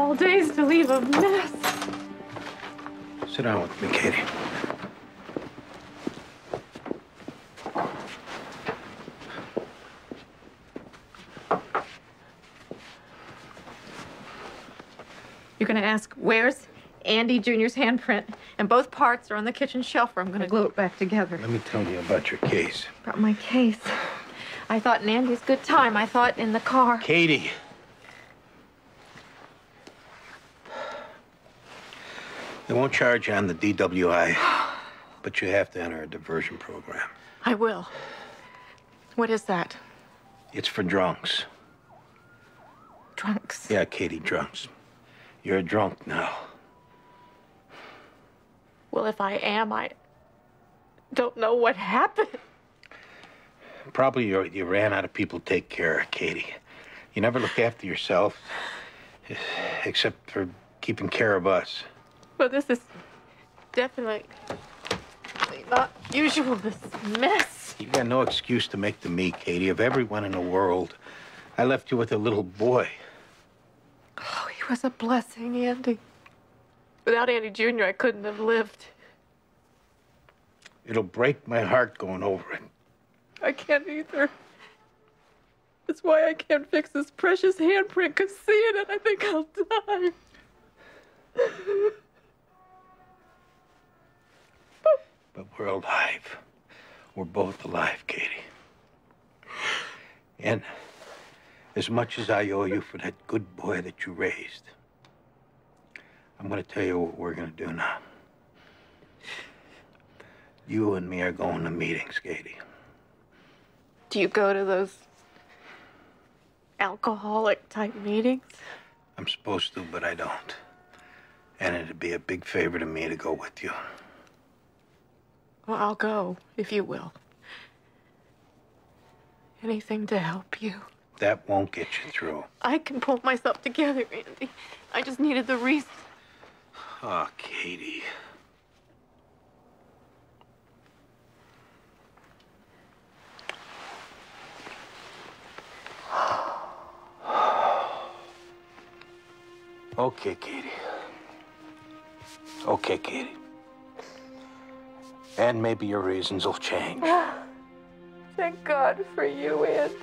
all days to leave a mess. Sit down with me, Katie. You're gonna ask, where's Andy Jr.'s handprint? And both parts are on the kitchen shelf where I'm gonna glue it back together. Let me tell you about your case. About my case. I thought in Andy's good time. I thought in the car. Katie. They won't charge you on the DWI, but you have to enter a diversion program. I will. What is that? It's for drunks. Drunks. Yeah, Katie, drunks. You're a drunk now. Well, if I am, I don't know what happened. Probably you you ran out of people to take care of, Katie. You never look after yourself, except for keeping care of us. Well, this is definitely not usual, this mess. You've got no excuse to make to me, Katie. Of everyone in the world, I left you with a little boy. Oh, he was a blessing, Andy. Without Andy Jr., I couldn't have lived. It'll break my heart going over it. I can't either. That's why I can't fix this precious handprint, because seeing it, I think I'll die. We're alive. We're both alive, Katie. And as much as I owe you for that good boy that you raised, I'm going to tell you what we're going to do now. You and me are going to meetings, Katie. Do you go to those alcoholic type meetings? I'm supposed to, but I don't. And it'd be a big favor to me to go with you. Well, I'll go, if you will. Anything to help you. That won't get you through. I can pull myself together, Andy. I just needed the reason. Oh, Katie. Okay, Katie. Okay, Katie. And maybe your reasons will change. Thank God for you, Andy.